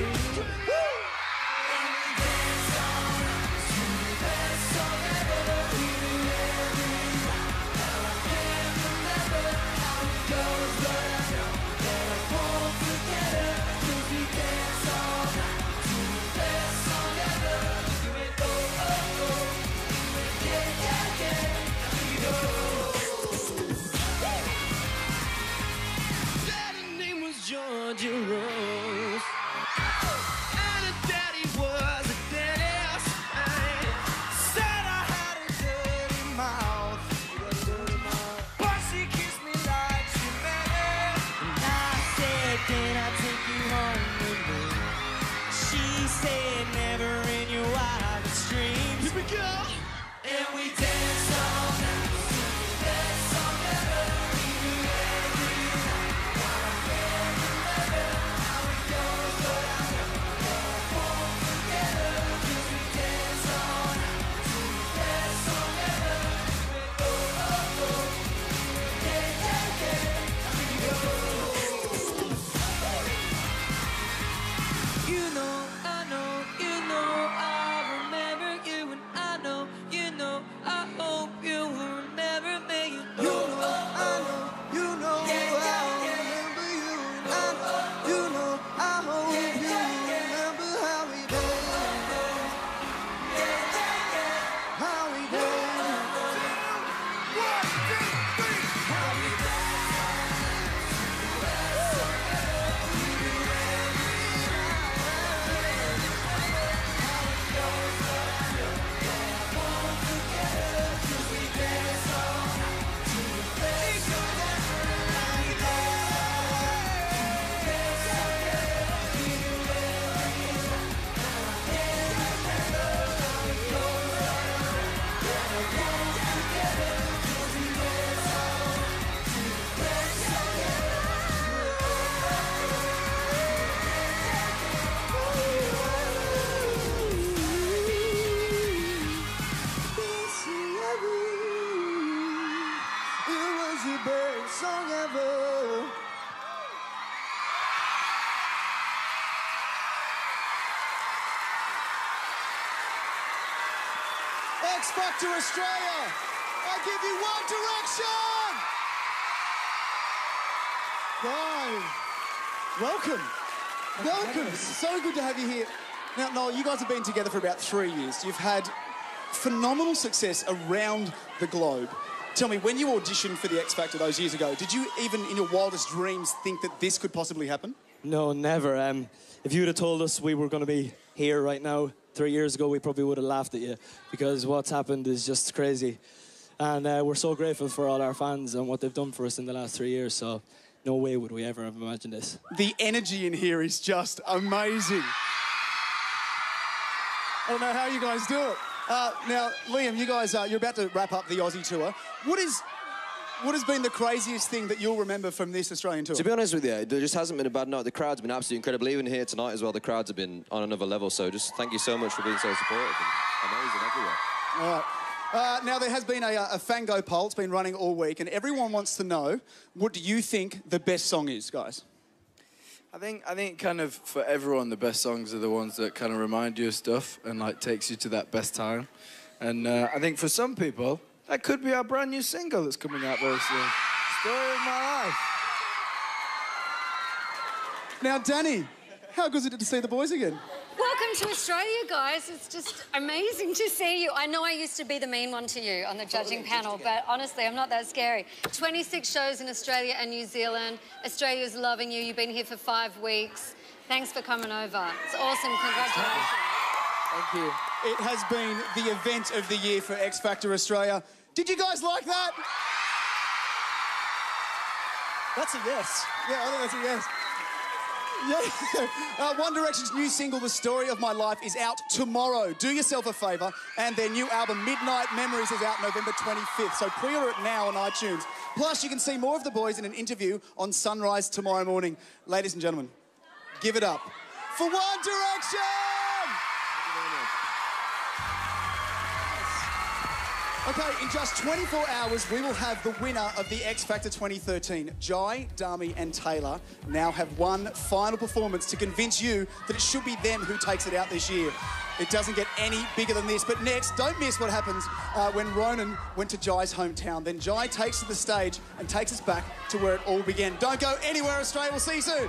wildest X Factor Australia, I give you one direction. Guys, welcome. Welcome. So good to have you here. Now, Niall, you guys have been together for about three years. You've had phenomenal success around the globe. Tell me, when you auditioned for the X Factor those years ago, did you even in your wildest dreams think that this could possibly happen? No, never. Um, if you would have told us we were going to be here right now three years ago, we probably would have laughed at you because what's happened is just crazy. And uh, we're so grateful for all our fans and what they've done for us in the last three years. So, no way would we ever have imagined this. The energy in here is just amazing. I don't know how you guys do it. Uh, now, Liam, you guys, uh, you're about to wrap up the Aussie tour. What is, what has been the craziest thing that you'll remember from this Australian tour? To be honest with you, there just hasn't been a bad night. The crowd's been absolutely incredible. Even here tonight as well, the crowds have been on another level. So just thank you so much for being so supportive and amazing everywhere. All right. Uh, now, there has been a, a Fango poll. It's been running all week, and everyone wants to know what do you think the best song is, guys? I think I think kind of for everyone the best songs are the ones that kind of remind you of stuff and like takes you to that best time. And uh, I think for some people that could be our brand new single that's coming out very soon. Story of my life. Now, Dannii, how good is it to see the boys again? Welcome to Australia, guys. It's just amazing to see you. I know I used to be the mean one to you on the judging panel, but honestly, I'm not that scary. 26 shows in Australia and New Zealand. Australia's loving you. You've been here for five weeks. Thanks for coming over. It's awesome. Congratulations. Thank you. It has been the event of the year for X Factor Australia. Did you guys like that? That's a yes. Yeah, I think that's a yes. Yeah. Uh, One Direction's new single, The Story of My Life, is out tomorrow. Do yourself a favour. And their new album, Midnight Memories, is out November 25th. So pre order it now on iTunes. Plus, you can see more of the boys in an interview on Sunrise tomorrow morning. Ladies and gentlemen, give it up for One Direction! Okay, in just 24 hours, we will have the winner of the X Factor 2013. Jai, Dami, and Taylor now have one final performance to convince you that it should be them who takes it out this year. It doesn't get any bigger than this. But next, don't miss what happens uh, when Ronan went to Jai's hometown. Then Jai takes to the stage and takes us back to where it all began. Don't go anywhere, Australia. We'll see you soon.